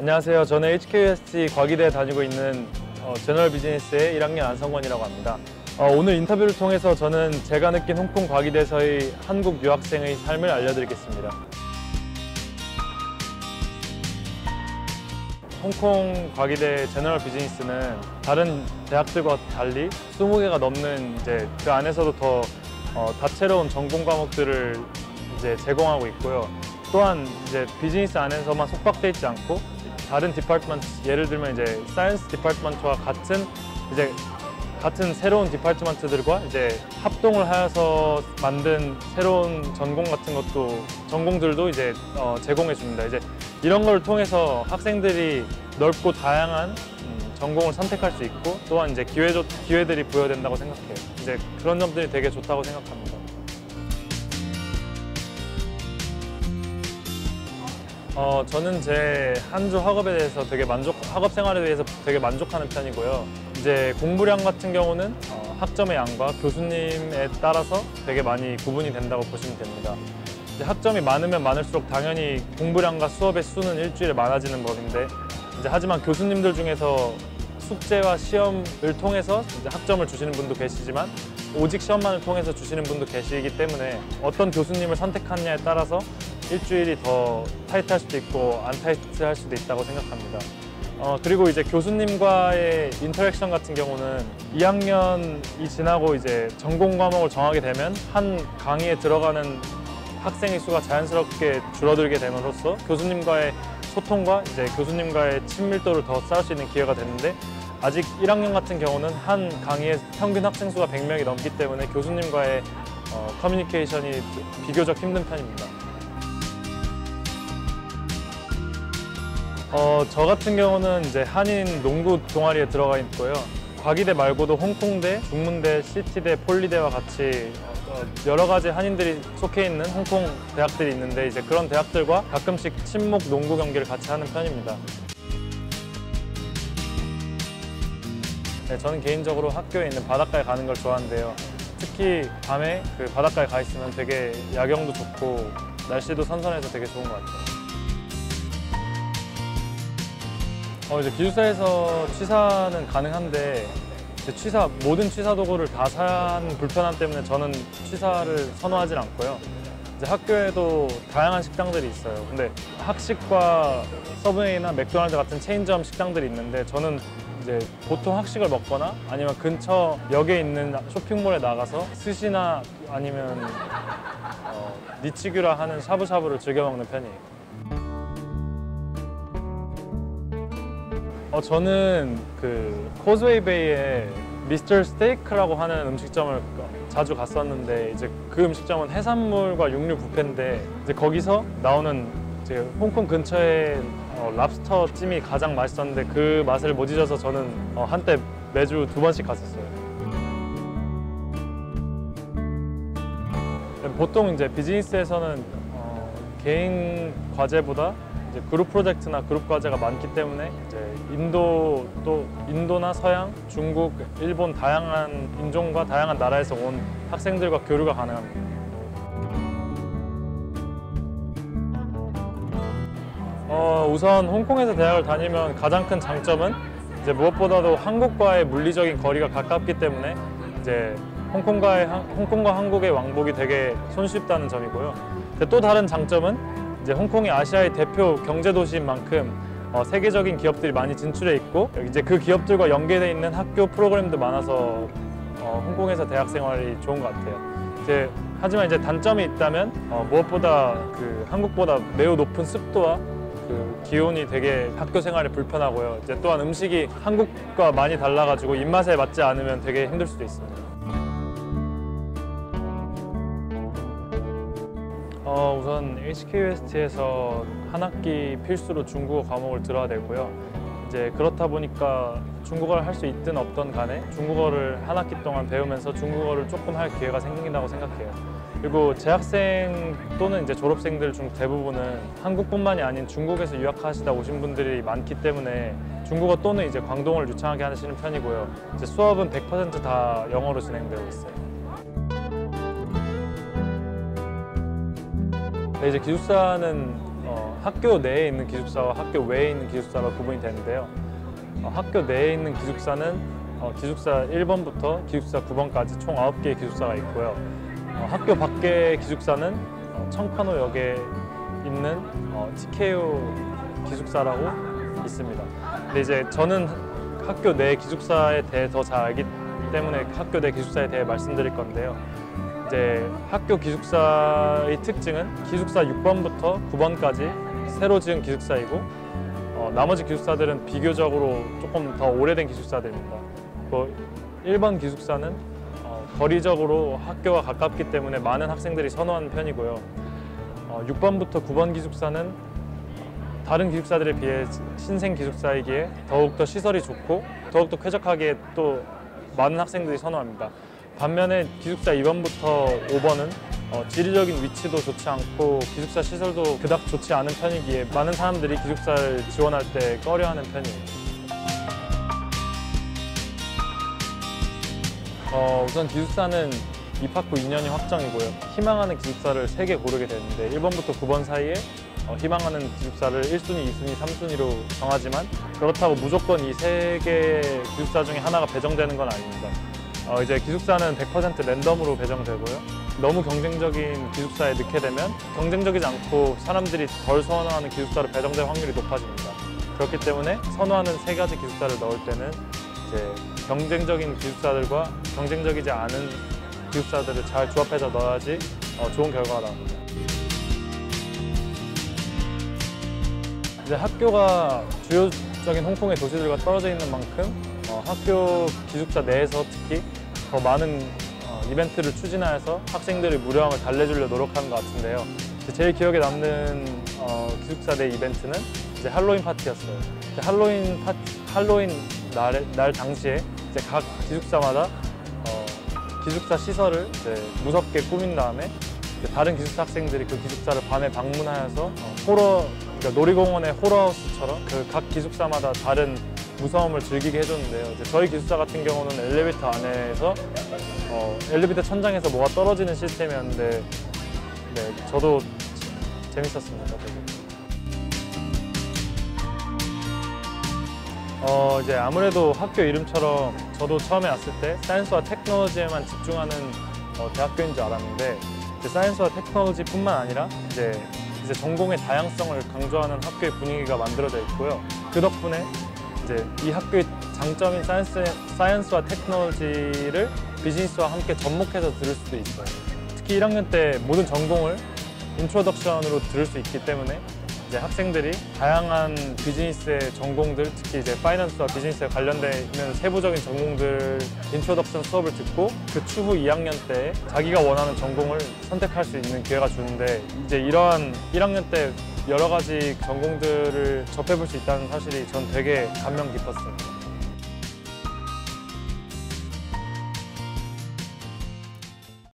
안녕하세요. 저는 HKUST 과기대에 다니고 있는 어, 제너럴 비즈니스의 1학년 안성권이라고 합니다. 어, 오늘 인터뷰를 통해서 저는 제가 느낀 홍콩 과기대에서의 한국 유학생의 삶을 알려드리겠습니다. 홍콩 과기대 제너럴 비즈니스는 다른 대학들과 달리 20개가 넘는 이제 그 안에서도 더 어, 다채로운 전공 과목들을 이제 제공하고 있고요. 또한 이제 비즈니스 안에서만 속박돼 있지 않고 다른 department 예를 들면 이제 science department와 같은 이제 같은 새로운 department들과 이제 합동을 하여서 만든 새로운 전공 같은 것도 전공들도 이제 어, 제공해 줍니다. 이제 이런 걸 통해서 학생들이 넓고 다양한 음, 전공을 선택할 수 있고 또한 이제 기회 기회들이 부여된다고 생각해요. 이제 그런 점들이 되게 좋다고 생각합니다. 어, 저는 제 한 주 학업에 대해서 되게 만족, 학업 생활에 대해서 되게 만족하는 편이고요. 이제 공부량 같은 경우는 어, 학점의 양과 교수님에 따라서 되게 많이 구분이 된다고 보시면 됩니다. 이제 학점이 많으면 많을수록 당연히 공부량과 수업의 수는 일주일에 많아지는 법인데 이제 하지만 교수님들 중에서 숙제와 시험을 통해서 이제 학점을 주시는 분도 계시지만 오직 시험만을 통해서 주시는 분도 계시기 때문에 어떤 교수님을 선택하느냐에 따라서 일주일이 더 타이트할 수도 있고 안 타이트할 수도 있다고 생각합니다. 어, 그리고 이제 교수님과의 interaction 같은 경우는 2학년이 지나고 이제 전공 과목을 정하게 되면 한 강의에 들어가는 학생의 수가 자연스럽게 줄어들게 됨으로써 교수님과의 소통과 이제 교수님과의 친밀도를 더 쌓을 수 있는 기회가 되는데 아직 1학년 같은 경우는 한 강의에 평균 학생 수가 100명이 넘기 때문에 교수님과의 어, 커뮤니케이션이 비교적 힘든 편입니다. 어, 저 같은 경우는 이제 한인 농구 동아리에 들어가 있고요. 과기대 말고도 홍콩대, 중문대, 시티대, 폴리대와 같이 어, 여러 가지 한인들이 속해 있는 홍콩 대학들이 있는데 이제 그런 대학들과 가끔씩 친목 농구 경기를 같이 하는 편입니다. 네, 저는 개인적으로 학교에 있는 바닷가에 가는 걸 좋아하는데요. 특히 밤에 그 바닷가에 가 있으면 되게 야경도 좋고 날씨도 선선해서 되게 좋은 것 같아요. 어, 이제 기숙사에서 취사는 가능한데 취사 모든 취사 도구를 다 사는 불편함 때문에 저는 취사를 선호하진 않고요. 이제 학교에도 다양한 식당들이 있어요. 근데 학식과 서브웨이나 맥도날드 같은 체인점 식당들이 있는데 저는 이제 보통 학식을 먹거나 아니면 근처 역에 있는 쇼핑몰에 나가서 스시나 아니면 어, 니치규라 하는 샤브샤브를 즐겨 먹는 편이에요. 어, 저는 그 코즈웨이 베이에 미스터 스테이크라고 하는 음식점을 자주 갔었는데 이제 그 음식점은 해산물과 육류 뷔페인데 이제 거기서 나오는 이제 홍콩 근처에 어, 랍스터 찜이 가장 맛있었는데 그 맛을 못 잊어서 저는 어, 한때 매주 두 번씩 갔었어요. 보통 이제 비즈니스에서는 어, 개인 과제보다 이제 그룹 프로젝트나 그룹 과제가 많기 때문에 이제 인도 또 인도나 서양, 중국, 일본 다양한 인종과 다양한 나라에서 온 학생들과 교류가 가능합니다. 어, 우선 홍콩에서 대학을 다니면 가장 큰 장점은 이제 무엇보다도 한국과의 물리적인 거리가 가깝기 때문에 이제 홍콩과의 홍콩과 한국의 왕복이 되게 손쉽다는 점이고요. 또 다른 장점은 이제 홍콩이 아시아의 대표 경제 도시인 만큼 어, 세계적인 기업들이 많이 진출해 있고 이제 그 기업들과 연계돼 있는 학교 프로그램도 많아서 어, 홍콩에서 대학 생활이 좋은 것 같아요. 이제 하지만 이제 단점이 있다면 어, 무엇보다 그 한국보다 매우 높은 습도와 그 기온이 되게 학교 생활이 불편하고요. 이제 또한 음식이 한국과 많이 달라가지고 입맛에 맞지 않으면 되게 힘들 수도 있습니다. 어, 우선 HKUST에서 한 학기 필수로 중국어 과목을 들어야 되고요. 이제 그렇다 보니까 중국어를 할 수 있든 없든 간에 중국어를 한 학기 동안 배우면서 중국어를 조금 할 기회가 생긴다고 생각해요. 그리고 재학생 또는 이제 졸업생들 중 대부분은 한국뿐만이 아닌 중국에서 유학하시다 오신 분들이 많기 때문에 중국어 또는 이제 광동어를 유창하게 하시는 편이고요. 이제 수업은 100%다 영어로 진행되고 있어요. 네, 이제 기숙사는 어, 학교 내에 있는 기숙사와 학교 외에 있는 기숙사로 구분이 되는데요. 어, 학교 내에 있는 기숙사는 어, 기숙사 1번부터 기숙사 9번까지 총 9개의 기숙사가 있고요. 어, 학교 밖의 기숙사는 어, 청판호역에 있는 어, TKO 기숙사라고 있습니다. 근데 이제 저는 학교 내 기숙사에 대해 더 잘 알기 때문에 학교 내 기숙사에 대해 말씀드릴 건데요. 이제 학교 기숙사의 특징은 기숙사 6번부터 9번까지 새로 지은 기숙사이고 어, 나머지 기숙사들은 비교적으로 조금 더 오래된 기숙사들입니다. 그 1번 기숙사는 어, 거리적으로 학교와 가깝기 때문에 많은 학생들이 선호하는 편이고요. 어, 6번부터 9번 기숙사는 다른 기숙사들에 비해 신생 기숙사이기에 더욱더 시설이 좋고 더욱더 쾌적하게 또 많은 학생들이 선호합니다. 반면에 기숙사 2번부터 5번은 어, 지리적인 위치도 좋지 않고 기숙사 시설도 그닥 좋지 않은 편이기에 많은 사람들이 기숙사를 지원할 때 꺼려하는 편이에요. 어, 우선 기숙사는 입학 후 2년이 확정이고요. 희망하는 기숙사를 3개 고르게 되는데 1번부터 9번 사이에 어, 희망하는 기숙사를 1순위, 2순위, 3순위로 정하지만 그렇다고 무조건 이세개 기숙사 중에 하나가 배정되는 건 아닙니다. 어, 이제 기숙사는 100% 랜덤으로 배정되고요. 너무 경쟁적인 기숙사에 넣게 되면 경쟁적이지 않고 사람들이 덜 선호하는 기숙사로 배정될 확률이 높아집니다. 그렇기 때문에 선호하는 세 가지 기숙사를 넣을 때는 이제 경쟁적인 기숙사들과 경쟁적이지 않은 기숙사들을 잘 조합해서 넣어야지 어, 좋은 결과가 나옵니다. 이제 학교가 주요적인 홍콩의 도시들과 떨어져 있는 만큼 어, 학교 기숙사 내에서 특히 더 많은 어, 이벤트를 추진하여서 학생들의 무료함을 달래주려 노력하는 것 같은데요. 제일 기억에 남는 어, 기숙사 내 이벤트는 이제 할로윈 파티였어요. 할로윈 파 할로윈 날, 날 당시에 이제 각 기숙사마다 어, 기숙사 시설을 이제 무섭게 꾸민 다음에 이제 다른 기숙사 학생들이 그 기숙사를 밤에 방문하여서 어, 호러 그러니까 놀이공원의 호러하우스처럼 그 각 기숙사마다 다른 무서움을 즐기게 해줬는데요. 이제 저희 기숙사 같은 경우는 엘리베이터 안에서 어, 엘리베이터 천장에서 뭐가 떨어지는 시스템이었는데 네, 저도 재밌었습니다. 되게. 어, 이제 아무래도 학교 이름처럼 저도 처음에 왔을 때 사이언스와 테크놀로지에만 집중하는 어, 대학교인 줄 알았는데 이제 science와 technology뿐만 아니라 이제 이제 전공의 다양성을 강조하는 학교의 분위기가 만들어져 있고요. 그 덕분에 이제 이 학교의 장점인 science, science와 technology를 비즈니스와 함께 접목해서 들을 수도 있어요. 특히 1학년 때 모든 전공을 introduction으로 들을 수 있기 때문에 이제 학생들이 다양한 비즈니스의 전공들, 특히 이제 finance와 비즈니스에 있는 세부적인 전공들 introduction 수업을 듣고 그 추후 2학년 때 자기가 원하는 전공을 선택할 수 있는 기회가 주는데 이제 이러한 1학년 때 여러 가지 전공들을 접해볼 수 있다는 사실이 전 되게 감명 깊었어요.